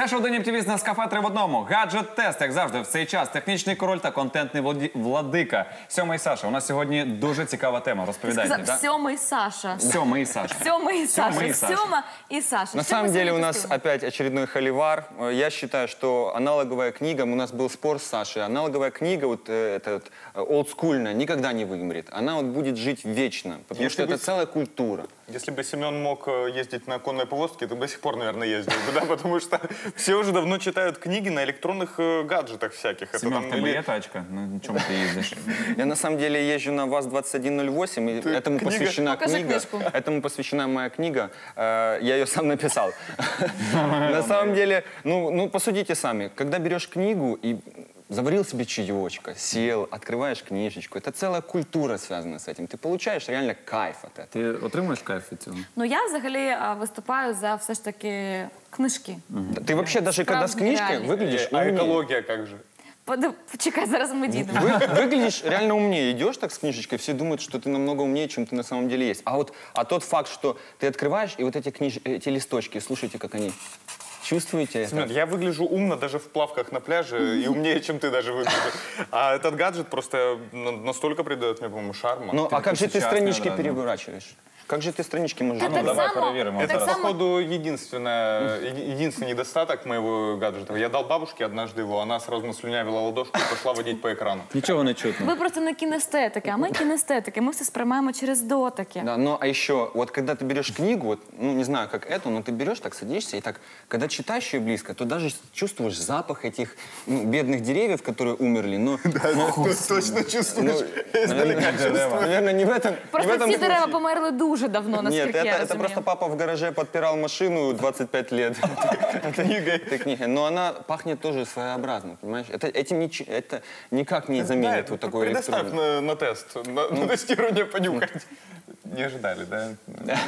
Це ж один оптиміст на кафе три в одному. Гаджет-тест, як завжди, в цей час. Технічний король та контентний владі- владика. Сьомий Саша. У нас сьогодні дуже цікава тема. Розповідайте. Сказав, да? сьомий Саша. Сьомий Саша. Сьомий Саша. Сьомий Саша. Сьома і Саша. На Що самом ми деле у сьогодні нас тестуємо? опять очередной холивар. Э, Я считаю, что аналоговая книга, у нас был спор с Сашей, аналоговая книга, вот э, эта вот, э, олдскульная, никогда не вымрет. Она вот будет жить вечно, потому Если что бы это с- целая культура. Если бы Семен мог э, ездить на конной повозке, то до сих пор, наверное, ездил бы, да? Потому что все уже давно читают книги на электронных э, гаджетах всяких. Это Семен, или- є тачка? На чому ти їздиш? Я на самом деле езжу на ВАЗ-2108, и этому посвящена книга. Этому посвящена моя книга. Э, Я ее сам написал. На самом деле, ну, ну посудите сами. Когда берешь книгу и заварил себе чаечка, сел, открываешь книжечку, это целая культура связана с этим. Ты получаешь реально кайф от этого. Ти отримуєш кайф від цього? Ну я взагалі а, виступаю за все ж таки книжки. Ты вообще даже когда с Справжній книжкой реальний. выглядишь А умнее. экология как же? Поди- Почекай, зараз ми дійдемо. Вы- выглядишь реально умнее. Идешь так с книжечкой, все думают, что ты намного умнее, чем ты на самом деле есть. А вот а тот факт, что ты открываешь, и вот эти, книж... эти листочки, слушайте, как они. Чувствуете это? Семен, я выгляжу умно даже в плавках на пляже и умнее, чем ты даже выглядишь. А этот гаджет просто на- настолько придает мне, по-моему, шарма. Ну, а как же ты странички переворачиваешь? Как же ты странички можешь... Ты Ну, так давай само- перевіримо. так Это, зараз. само- походу, единственное, еди- единственный недостаток моего гаджета. Я дал бабушке однажды его, она сразу наслюнявила ладошку и пошла водить по экрану. Нічого не чутно. Ви просто не кінестетики, а ми кінестетики. Ми все сприймаємо через дотики. Да, но а еще, вот когда ты берешь книгу, вот, ну не знаю, как эту, но ты берешь, так садишься, и так, когда читаешь ее близко, то даже чувствуешь запах этих ну, бедных деревьев, которые умерли, но... Точно чувствуешь. Наверное, не в этом, не в Просто этом ці дерева случае. померли дуже давно, Нет, наскільки это, я это просто папа в гараже подпирал машину 25 лет этой книги. Но она пахнет тоже своеобразно, понимаешь? Это, этим это никак не заменит вот такой электронный. на, на тест, на, на тестирование понюхать. Не ожидали, да?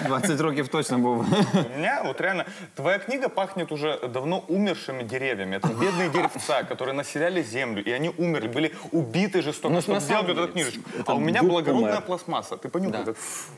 20 років точно був. У меня вот реально, твоя книга пахнет уже давно умершими деревьями. Это бедные деревца, которые населяли землю, и они умерли, были убиты жестоко, Ну, чтобы сделать эту книжечку. А у меня благородная пластмасса. Ты понюхай. Так.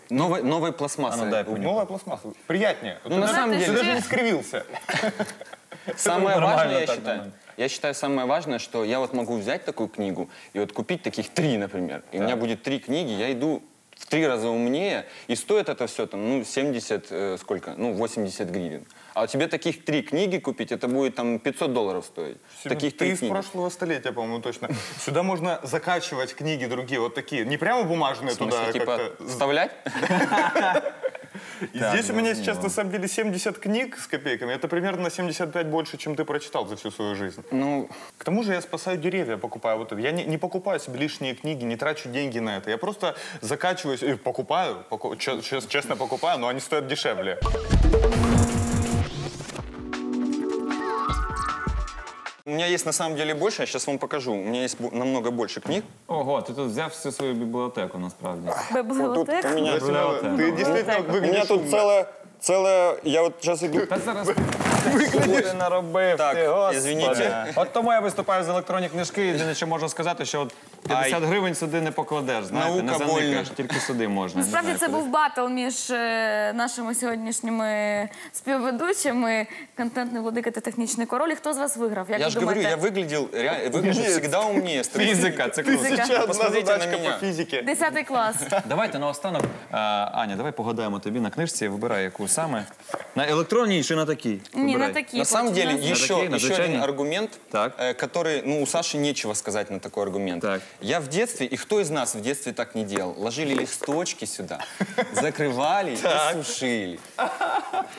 Новой, новой пластмассы. А ну. Новая пластмасса. Приятнее. Ну, на самом деле- ты даже не скривился. Самое важное, я считаю, я считаю, самое важное, что я вот могу взять такую книгу и вот купить таких три, например. И у меня будет три книги, я иду в три раза умнее, и стоит это все там, ну, 70, э, сколько, ну, 80 гривен. А тебе таких три книги купить, это будет там 500 долларов стоить. Таких ты три из книги. прошлого столетия, по-моему, точно. Сюда можно закачивать книги другие, вот такие. Не прямо бумажные В смысле, туда, типа, вставлять? И Да, здесь у я меня сейчас, понимаю. на самом деле, 70 книг с копейками. Это примерно на 75 больше, чем ты прочитал за всю свою жизнь. Ну, К тому же я спасаю деревья, покупаю вот это. Я не, не покупаю себе лишние книги, не трачу деньги на это. Я просто закачиваюсь и покупаю, поку- че- чес- честно покупаю, но они стоят дешевле. Меня есть на самом деле больше, я сейчас вам покажу. У меня есть намного больше книг. Ого, ты тут взяв всю свою библиотеку, насправді. Библиотека? У меня, Библиотека. Ты действительно у меня тут целая, целая, я вот сейчас иду. Та зараз ти наробив. Так, ти, извините. От тому я виступаю з електронні книжки. Єдине, що можу сказати, що от 50 гривень сюди не покладеш. Знаєте, не Наука заникаєш, больно. тільки сюди можна. Не Насправді знаю, це куди. був батл між е, нашими сьогоднішніми співведучими, контентний владика та технічний король. І хто з вас виграв? Як Я ви же говорю, думаєте? я выглядел, реально, выгляжу всегда умнее. Фізика, це круто. Фізика. Сейчас одна Посмотрите на задачка меня. по физике. Десятий клас. Давайте наостанок. А, Аня, давай погадаємо тобі на книжці. Вибирай яку саме. На електронній чи на такій? Ні, Вибирай. на такі. На самом потім деле, у нас- еще, такие, на еще звучание? один аргумент, Так. э, который, ну, у Саши нечего сказать на такой аргумент. Так. Я в детстве, и кто из нас в детстве так не делал? Ложили листочки сюда, закрывали и сушили.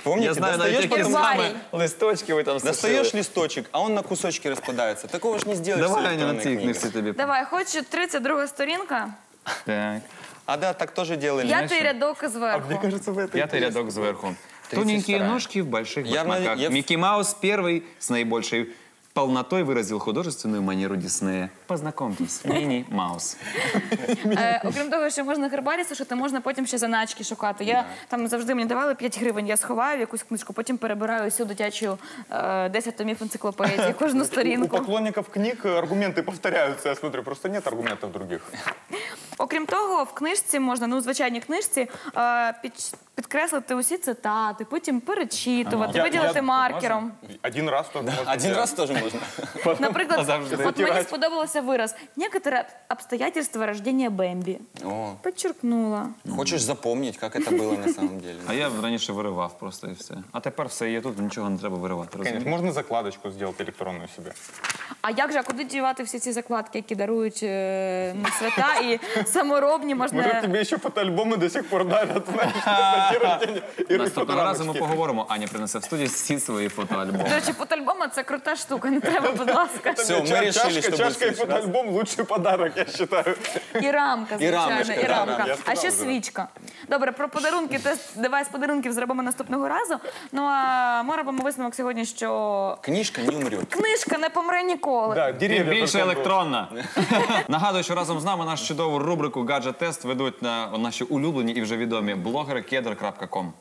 Помните, Я знаю навіть достаешь, які потом- з Барі. нами листочки ви там достаешь листочек, а он на кусочки распадается. Такого ж не сделаешь с Давай Аня, на электронной цій книгой. книжці тобі. Давай, хочу 32 сторінка, Так. А да, так тоже делали. п'ятий що? рядок зверху. Мне кажется, в этой Пятый рядок сверху. Тоненькие 32-я. ножки в больших Я в- башмаках. я в- Микки Маус первый с наибольшей полнотой выразил художественную манеру Диснея. Познакомьтесь, Мини Маус. Е, окрім того, що можна гербарі сушити, можна потім ще заначки шукати. Я там завжди мені давали 5 гривень, я сховаю якусь книжку, потім перебираю всю дитячу е, 10 томів енциклопедії, кожну У сторінку. поклонников книг аргументы повторяются, я смотрю, просто нет аргументов других. Окрім того, в книжці можна, ну, в звичайній книжці, е, під, підкреслити усі цитати, потім перечитувати, Я- виділити я- маркером. Один раз только можно Один сделать. раз тоже можно. Наприклад, Завжди. от мені Затирать. сподобався вираз «Некоторые обстоятельства рождения Бембі». О, Підчеркнула. хочешь запомнить, как это было на самом деле? А я раніше виривав просто і все. А тепер все є тут, нічого не треба виривати. Конечно, розумієш? можно закладочку сделать электронную себе. А як же, а куди дівати всі ці закладки, які дарують е, на свята і саморобні можна... тебе еще фотоальбомы до сих пор дарят, знаешь, на день рождения. И Наступного разу ми поговоримо. Аня принесе в студію всі свої фотоальбоми. До речі, фотоальбома це крута штука, не треба, будь ласка. Все, мы Ча- решили, чашка, раз. фотоальбом лучший подарок, я считаю. І рамка, звичайно, і рамка. А ще свічка. Добре, про подарунки, тест девайс подарунків зробимо наступного разу. Ну а ми робимо висновок сьогодні, що Книжка не умрет. книжка не помре ніколи. Да, більше електронна. Нагадую, що разом з нами нашу чудову рубрику Гаджет Тест ведуть на наші улюблені і вже відомі блогери keder.com.